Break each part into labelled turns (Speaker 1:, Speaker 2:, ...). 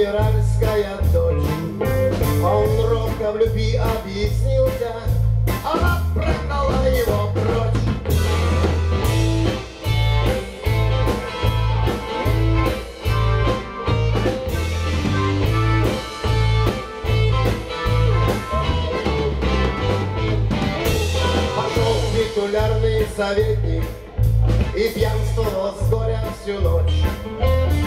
Speaker 1: генеральская дочь. Он робко в любви объяснился, она прогнала его прочь. Пошел титулярный советник И пьянствовал с горя всю ночь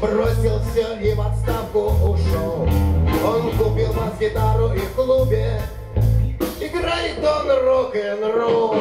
Speaker 1: Бросил все и в отставку ушел Он купил бас-гитару и в клубе. Играет он рок-н-ролл